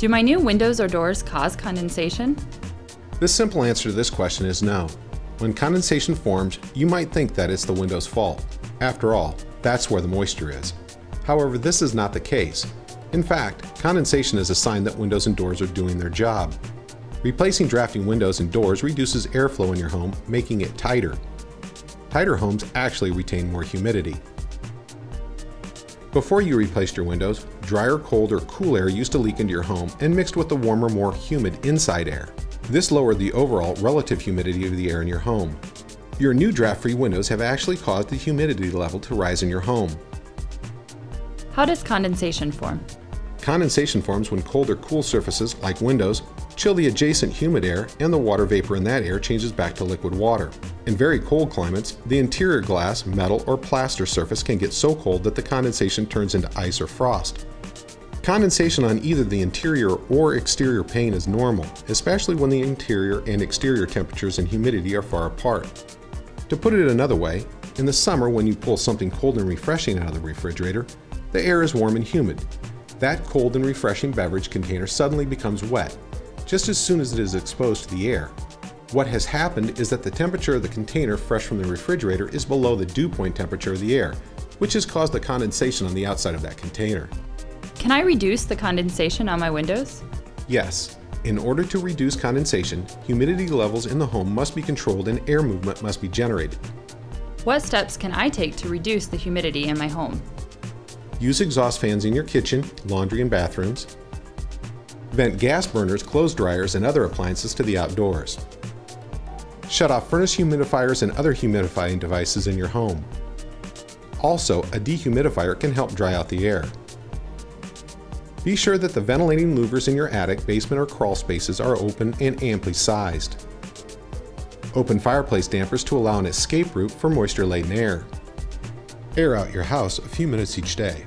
Do my new windows or doors cause condensation? The simple answer to this question is no. When condensation forms, you might think that it's the window's fault. After all, that's where the moisture is. However, this is not the case. In fact, condensation is a sign that windows and doors are doing their job. Replacing drafting windows and doors reduces airflow in your home, making it tighter. Tighter homes actually retain more humidity. Before you replaced your windows, drier, cold, or cool air used to leak into your home and mixed with the warmer, more humid inside air. This lowered the overall relative humidity of the air in your home. Your new draft-free windows have actually caused the humidity level to rise in your home. How does condensation form? Condensation forms when cold or cool surfaces, like windows, chill the adjacent humid air and the water vapor in that air changes back to liquid water. In very cold climates, the interior glass, metal, or plaster surface can get so cold that the condensation turns into ice or frost. Condensation on either the interior or exterior pane is normal, especially when the interior and exterior temperatures and humidity are far apart. To put it another way, in the summer when you pull something cold and refreshing out of the refrigerator, the air is warm and humid. That cold and refreshing beverage container suddenly becomes wet, just as soon as it is exposed to the air. What has happened is that the temperature of the container fresh from the refrigerator is below the dew point temperature of the air, which has caused the condensation on the outside of that container. Can I reduce the condensation on my windows? Yes. In order to reduce condensation, humidity levels in the home must be controlled and air movement must be generated. What steps can I take to reduce the humidity in my home? Use exhaust fans in your kitchen, laundry, and bathrooms. Vent gas burners, clothes dryers, and other appliances to the outdoors. Shut off furnace humidifiers and other humidifying devices in your home. Also, a dehumidifier can help dry out the air. Be sure that the ventilating louvers in your attic, basement, or crawl spaces are open and amply sized. Open fireplace dampers to allow an escape route for moisture-laden air. Air out your house a few minutes each day.